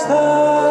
stars.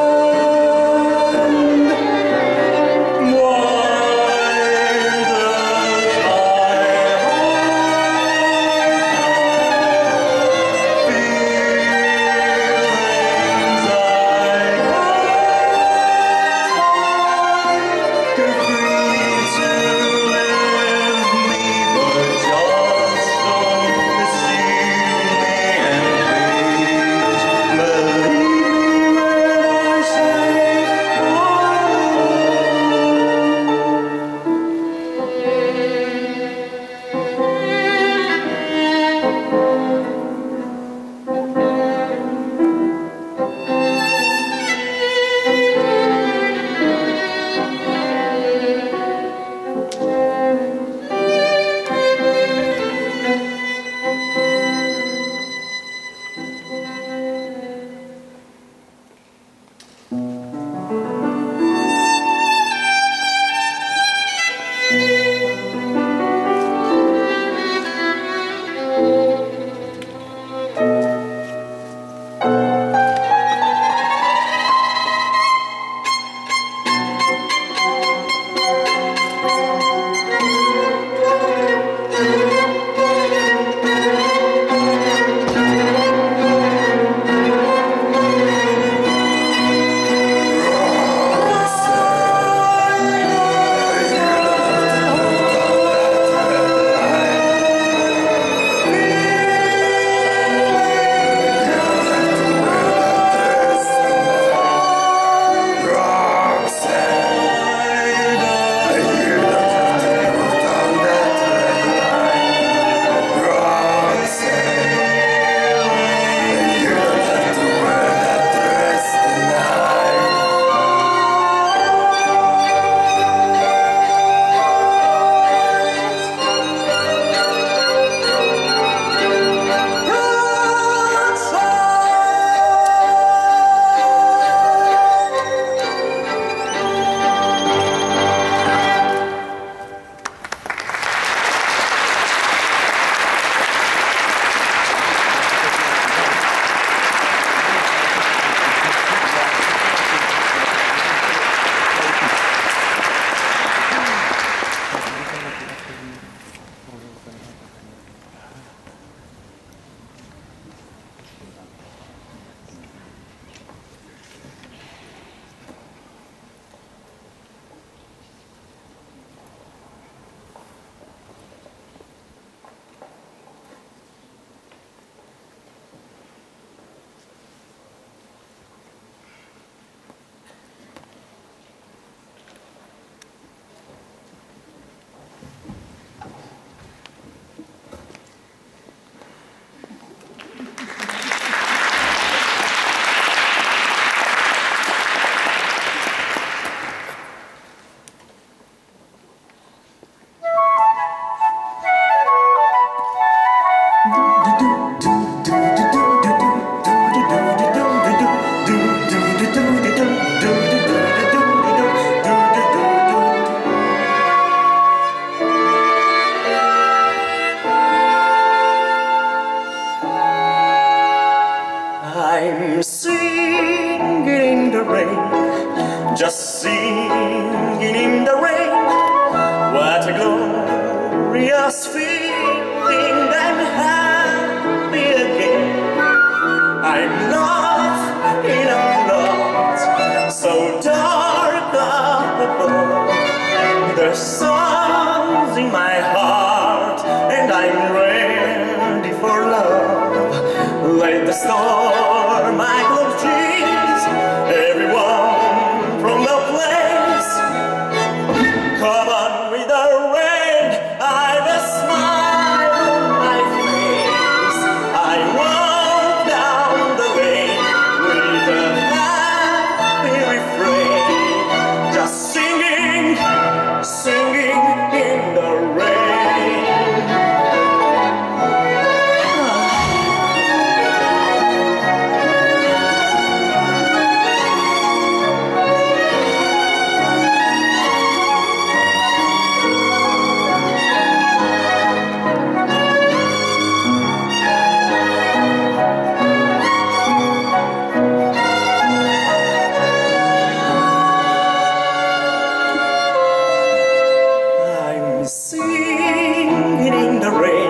singing in the rain.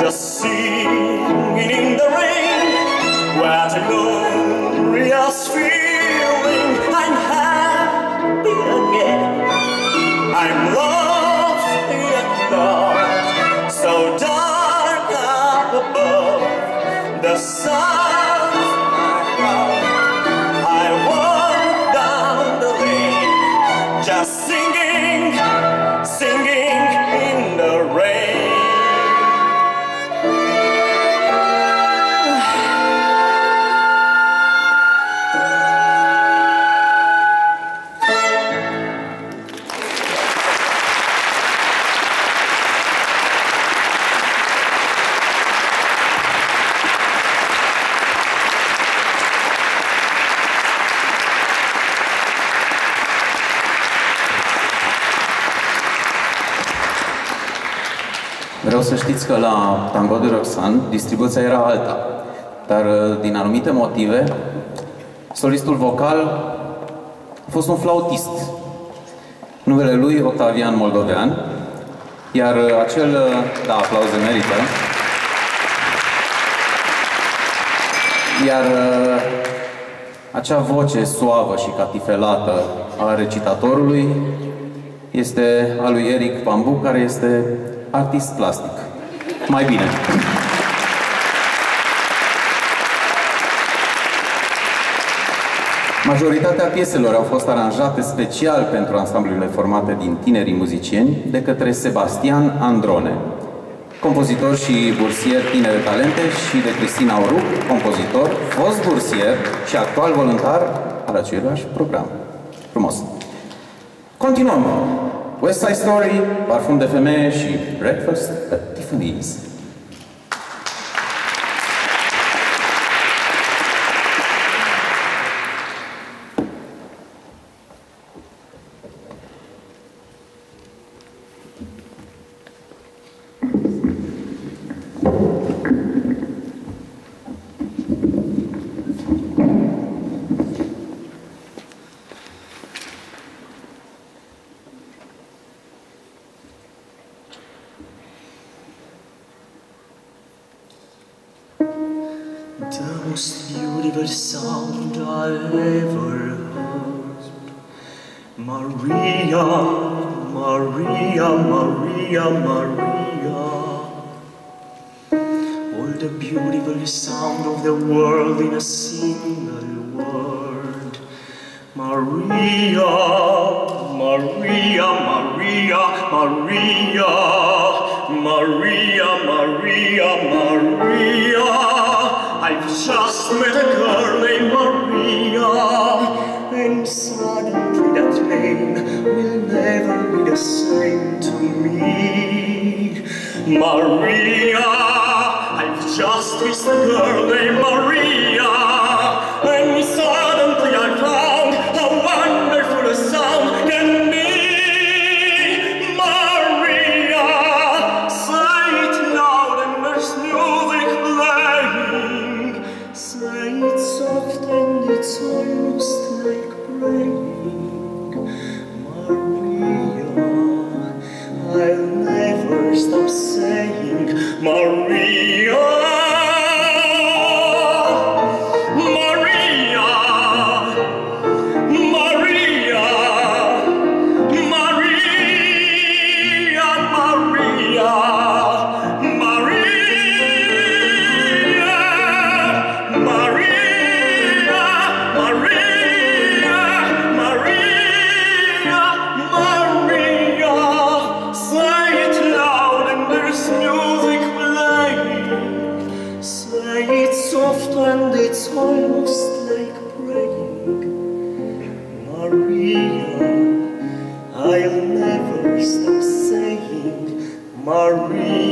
Just see Vreau să știți că la Tango de Roxanne distribuția era alta, dar uh, din anumite motive, solistul vocal a fost un flautist, numele lui Octavian Moldovean, iar uh, acel, uh, da, aplauze merită, iar acea voce suavă și catifelată a recitatorului este a lui Eric Pambu, care este artist plastic. Mai bine! Majoritatea pieselor au fost aranjate special pentru ansamblurile formate din tinerii muzicieni de către Sebastian Androne, compozitor și bursier tinere talente și de Cristina Oru, compozitor, fost bursier și actual voluntar al același program. Frumos! Continuăm! West Side Story, Parfum de Femme și Breakfast at Tiffany's. favorite sound I ever heard. Maria, Maria, Maria, Maria. All the beautiful sound of the world in a single word. Maria, Maria, Maria, Maria, Maria, Maria, Maria. I've just met a girl named Maria, and suddenly that pain will never be the same to me. Maria, I've just missed a girl named Maria. soft and it's almost like praying Maria, I'll never stop saying Maria